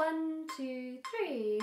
One, two, three.